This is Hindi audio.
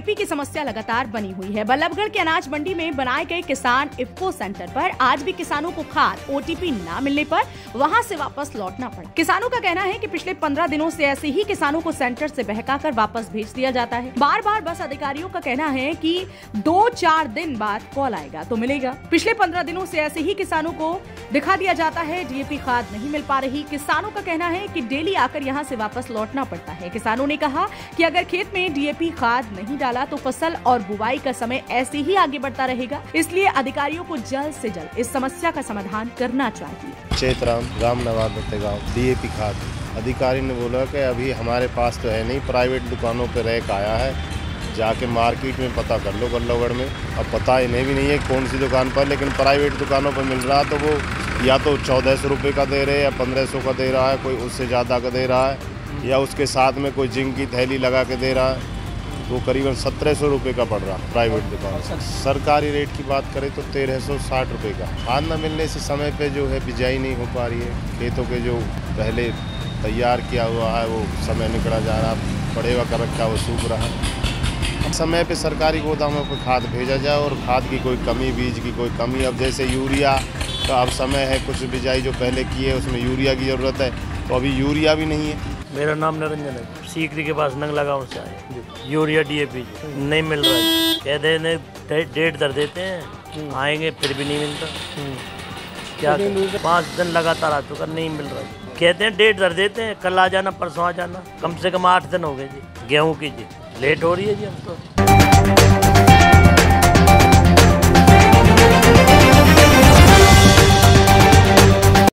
समस्या लगातार बनी हुई है। बल्लभगढ़ के अनाज मंडी में बनाए गए किसान इफ्को सेंटर पर आज भी किसानों को खाद ओटीपी न मिलने पर वहाँ से वापस लौटना पड़ा। किसानों का कहना है कि पिछले पंद्रह दिनों से ऐसे ही किसानों को सेंटर से बहकाकर वापस भेज दिया जाता है। बार बार बस अधिकारियों का कहना है कि दो चार दिन बाद कॉल आएगा तो मिलेगा। पिछले पंद्रह दिनों से ऐसे ही किसानों को दिखा दिया जाता है डीएपी खाद नहीं मिल पा रही। किसानों का कहना है कि डेली आकर यहाँ से वापस लौटना पड़ता है। किसानों ने कहा कि अगर खेत में डीएपी खाद नहीं डाला तो फ़सल और बुवाई का समय ऐसे ही आगे बढ़ता रहेगा। इसलिए अधिकारियों को जल्द से जल्द इस समस्या का समाधान करना चाहिए। चेतराम, राम नवाब गाँव डीएपी खाद। अधिकारी ने बोला कि अभी हमारे पास तो है नहीं प्राइवेट दुकानों पे रैक आया है। जाके मार्केट में पता कर लो गल्लोगढ़ में। अब पता इन्हें भी नहीं है कौन सी दुकान पर, लेकिन प्राइवेट दुकानों पर मिल रहा तो वो या तो चौदह सौ रुपये का दे रहे हैं या पंद्रह सौ का दे रहा है, कोई उससे ज़्यादा का दे रहा है, या उसके साथ में कोई जिंक की थैली लगा के दे रहा है, वो करीबन सत्रह सौ रुपये का पड़ रहा प्राइवेट दुकान से। सरकारी रेट की बात करें तो तेरह सौ साठ रुपये का। खाद न मिलने से समय पे जो है बिजाई नहीं हो पा रही है। खेतों के जो पहले तैयार किया हुआ है, वो समय निकला जा रहा पड़े हुआ कर रखा वो सूख रहा है। समय पे सरकारी गोदामों पर खाद भेजा जाए और खाद की कोई कमी, बीज की कोई कमी। अब जैसे यूरिया का अब समय है कुछ बिजाई जो पहले की है, उसमें यूरिया की ज़रूरत है तो अभी यूरिया भी नहीं है। मेरा नाम निरंजन है। सीकरी के पास नंगला गाँव से आए। यूरिया डीएपी नहीं मिल रहा है। कहते हैं डेट दर देते हैं। आएँगे, फिर भी नहीं मिलता। क्या पाँच दिन लगातार आ चुका, नहीं मिल रहा कहते हैं डेट दर देते हैं, कल आ जाना, परसों आ जाना। कम से कम आठ दिन हो गए जी। गेहूँ की जी। लेट हो रही है जी हमको